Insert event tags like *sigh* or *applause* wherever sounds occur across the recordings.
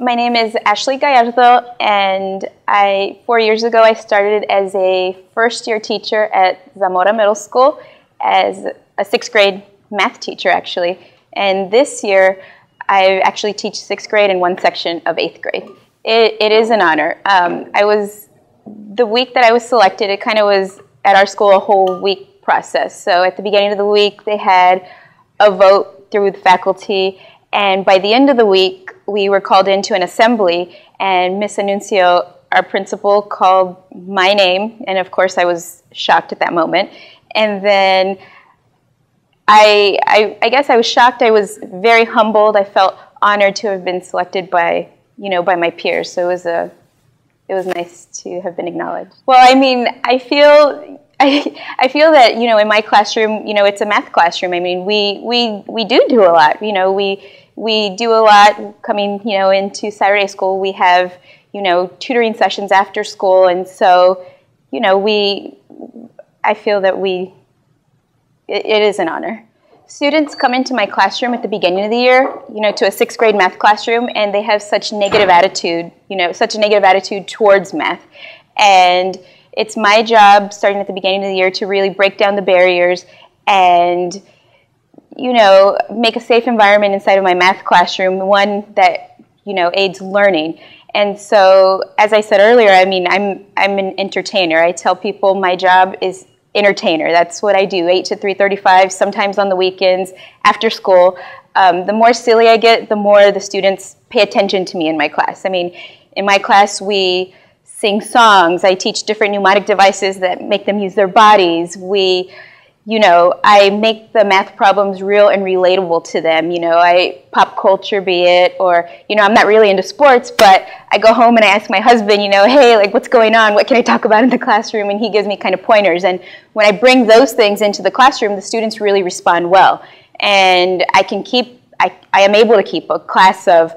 My name is Ashley Gallardo, and I four years ago I started as a first year teacher at Zamora Middle School as a sixth grade math teacher actually. And this year I actually teach sixth grade and one section of eighth grade. it, it is an honor. Um, I was the week that I was selected. It kind of was at our school a whole week process. So at the beginning of the week they had a vote through the faculty, and by the end of the week we were called into an assembly, and Miss Annuncio, our principal, called my name, and of course I was shocked at that moment. And then I, I, I guess I was shocked. I was very humbled. I felt honored to have been selected by, you know, by my peers. So it was a, it was nice to have been acknowledged. Well, I mean, I feel *laughs* I, I feel that you know in my classroom you know it's a math classroom I mean we we we do do a lot you know we we do a lot coming, you know, into Saturday school. We have, you know, tutoring sessions after school, and so, you know, we, I feel that we, it, it is an honor. Students come into my classroom at the beginning of the year, you know, to a sixth grade math classroom, and they have such negative attitude, you know, such a negative attitude towards math, and it's my job starting at the beginning of the year to really break down the barriers and you know, make a safe environment inside of my math classroom, one that, you know, aids learning. And so, as I said earlier, I mean, I'm, I'm an entertainer. I tell people my job is entertainer. That's what I do, 8 to 3.35, sometimes on the weekends, after school. Um, the more silly I get, the more the students pay attention to me in my class. I mean, in my class, we sing songs. I teach different mnemonic devices that make them use their bodies. We you know, I make the math problems real and relatable to them. You know, I pop culture be it, or you know, I'm not really into sports, but I go home and I ask my husband, you know, hey, like what's going on? What can I talk about in the classroom? And he gives me kind of pointers. And when I bring those things into the classroom, the students really respond well, and I can keep, I, I am able to keep a class of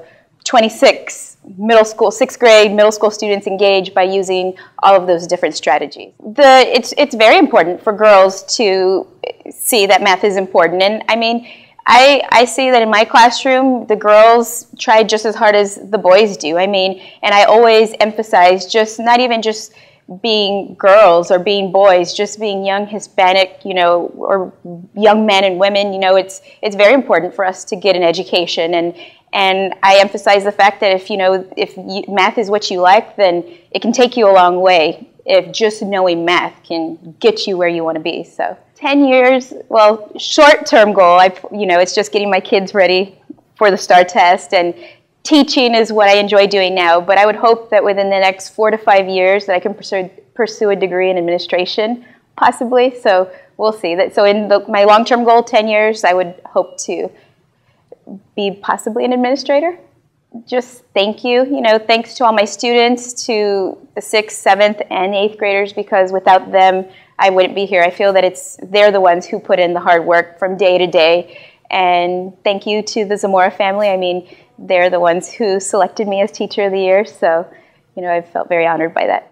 26 middle school, sixth grade middle school students engage by using all of those different strategies. The, it's, it's very important for girls to see that math is important. And I mean, I, I see that in my classroom, the girls try just as hard as the boys do. I mean, and I always emphasize just not even just being girls or being boys, just being young Hispanic, you know, or young men and women, you know, it's it's very important for us to get an education and and I emphasize the fact that if you know if you, math is what you like, then it can take you a long way. If just knowing math can get you where you want to be. So 10 years, well, short-term goal. I you know it's just getting my kids ready for the STAAR test and teaching is what I enjoy doing now. But I would hope that within the next four to five years that I can pursue pursue a degree in administration, possibly. So we'll see. That so in the, my long-term goal, 10 years, I would hope to be possibly an administrator. Just thank you. You know, thanks to all my students, to the sixth, seventh, and eighth graders, because without them, I wouldn't be here. I feel that it's they're the ones who put in the hard work from day to day. And thank you to the Zamora family. I mean, they're the ones who selected me as teacher of the year. So, you know, I've felt very honored by that.